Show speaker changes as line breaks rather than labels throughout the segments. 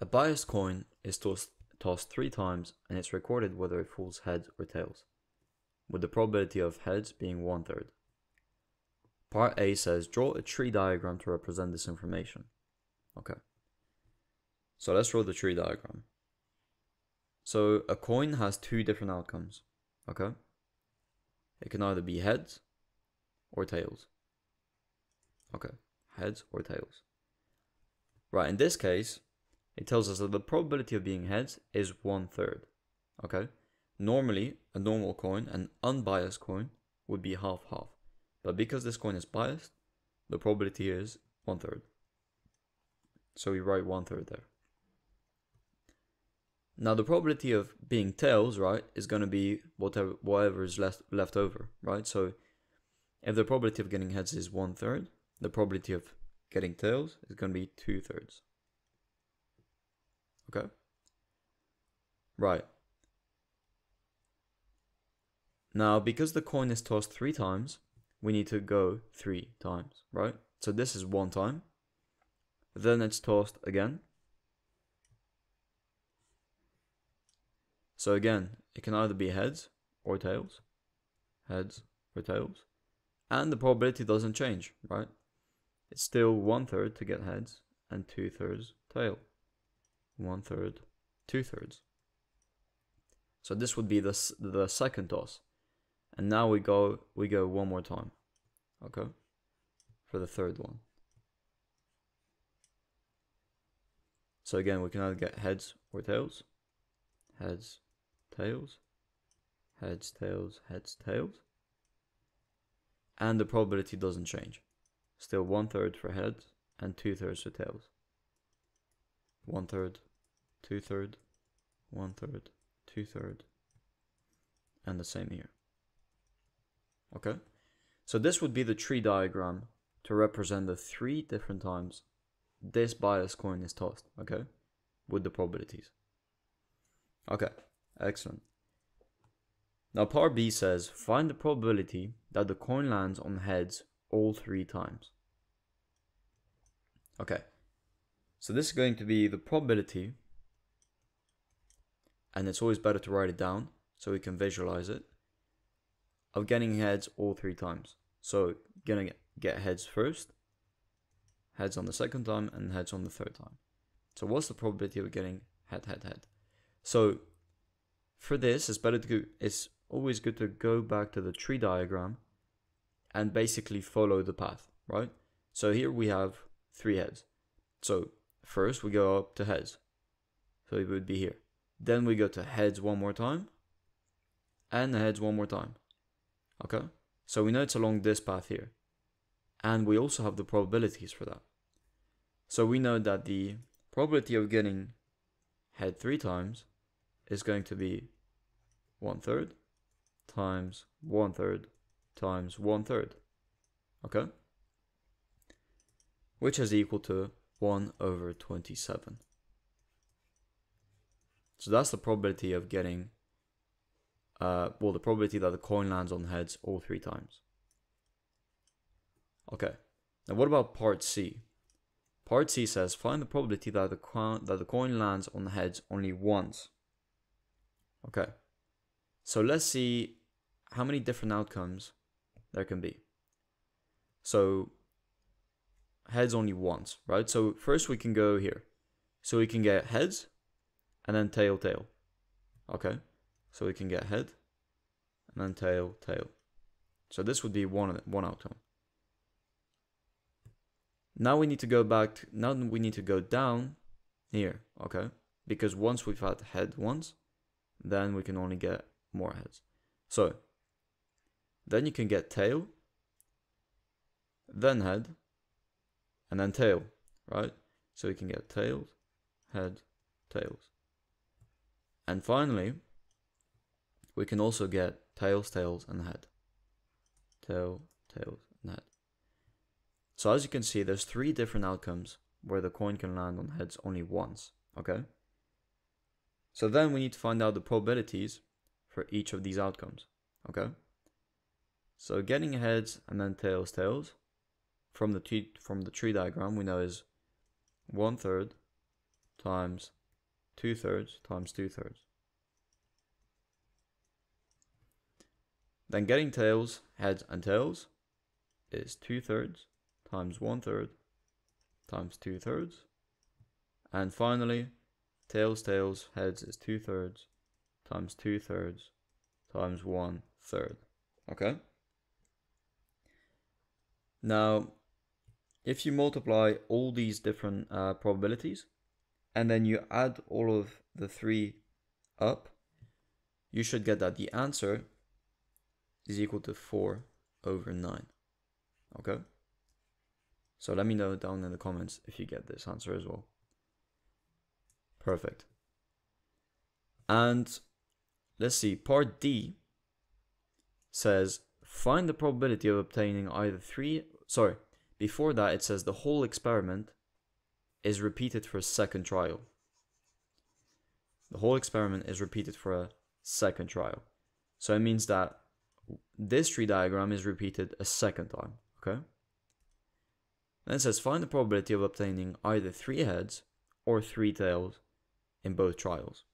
A biased coin is tossed, tossed three times and it's recorded whether it falls heads or tails, with the probability of heads being one third. Part A says draw a tree diagram to represent this information. Okay. So let's draw the tree diagram. So a coin has two different outcomes. Okay. It can either be heads or tails. Okay. Heads or tails. Right, in this case, it tells us that the probability of being heads is one third. Okay? Normally, a normal coin, an unbiased coin, would be half half. But because this coin is biased, the probability is one third. So we write one third there. Now the probability of being tails, right, is going to be whatever whatever is left left over, right? So if the probability of getting heads is one third, the probability of getting tails is going to be two thirds. Okay. Right. Now, because the coin is tossed three times, we need to go three times, right? So this is one time. Then it's tossed again. So again, it can either be heads or tails. Heads or tails. And the probability doesn't change, right? It's still one third to get heads and two thirds tail one third, two thirds. So this would be the the second toss, and now we go we go one more time, okay, for the third one. So again, we can either get heads or tails, heads, tails, heads, tails, heads, tails, and the probability doesn't change. Still one third for heads and two thirds for tails. One third, two third, one third, two third, and the same here. Okay, so this would be the tree diagram to represent the three different times this bias coin is tossed. Okay, with the probabilities. Okay, excellent. Now part B says find the probability that the coin lands on heads all three times. Okay, so this is going to be the probability and it's always better to write it down so we can visualize it, of getting heads all three times. So gonna get heads first, heads on the second time, and heads on the third time. So what's the probability of getting head, head, head? So for this, it's better to go, it's always good to go back to the tree diagram and basically follow the path, right? So here we have three heads. So first we go up to heads. So it would be here. Then we go to heads one more time. And heads one more time. Okay? So we know it's along this path here. And we also have the probabilities for that. So we know that the probability of getting head three times is going to be one third times one third times one third. Okay? Which is equal to 1 over 27. So that's the probability of getting, uh, well, the probability that the coin lands on heads all three times. Okay, now what about part C? Part C says find the probability that the coin that the coin lands on heads only once. Okay, so let's see how many different outcomes there can be. So heads only once, right? So first we can go here. So we can get heads and then tail, tail. Okay, so we can get head and then tail, tail. So this would be one, one outcome. Now we need to go back, now we need to go down here, okay? Because once we've had head once, then we can only get more heads. So, then you can get tail, then head, and then tail, right? So you can get tails, head, tails. And finally, we can also get tails, tails, and head. Tail, tails, and head. So as you can see, there's three different outcomes where the coin can land on heads only once, okay? So then we need to find out the probabilities for each of these outcomes, okay? So getting heads and then tails, tails, from the tree, from the tree diagram we know is one third times 2 thirds times 2 thirds. Then getting tails, heads and tails is 2 thirds times 1 third times 2 thirds. And finally, tails, tails, heads is 2 thirds times 2 thirds times 1 third. Okay? Now, if you multiply all these different uh, probabilities and then you add all of the three up, you should get that the answer is equal to 4 over 9. Okay? So let me know down in the comments if you get this answer as well. Perfect. And let's see, part D says find the probability of obtaining either three, sorry, before that it says the whole experiment is repeated for a second trial. The whole experiment is repeated for a second trial. So it means that this tree diagram is repeated a second time, okay? Then it says find the probability of obtaining either three heads or three tails in both trials.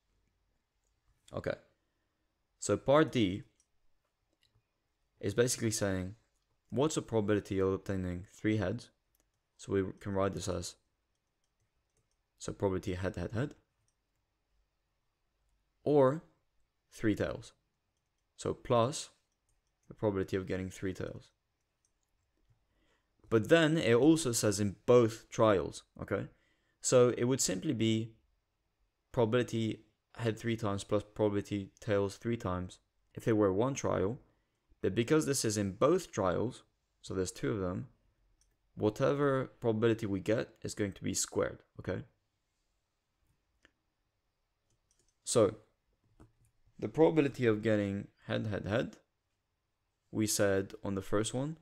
Okay. So part D is basically saying what's the probability of obtaining three heads? So we can write this as so probability head head head or three tails. So plus the probability of getting three tails. But then it also says in both trials, okay? So it would simply be probability head three times plus probability tails three times if it were one trial. But because this is in both trials, so there's two of them, whatever probability we get is going to be squared, okay? So the probability of getting head, head, head we said on the first one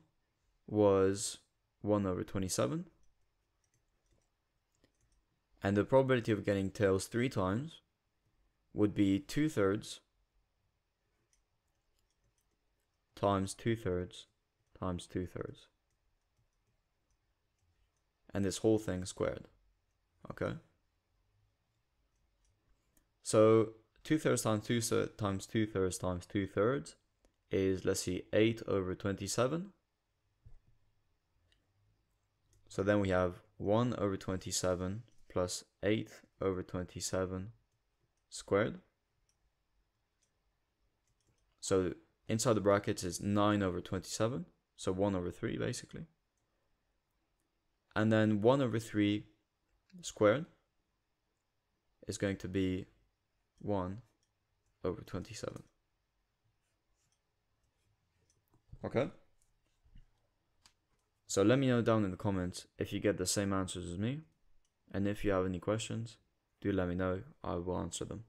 was 1 over 27. And the probability of getting tails three times would be 2 thirds times 2 thirds times 2 thirds. And this whole thing squared. Okay? So 2 thirds times 2 times 2 thirds times 2 thirds is, let's see, 8 over 27. So then we have 1 over 27 plus 8 over 27 squared. So inside the brackets is 9 over 27, so 1 over 3 basically. And then 1 over 3 squared is going to be 1 over 27. Okay? So let me know down in the comments if you get the same answers as me. And if you have any questions, do let me know. I will answer them.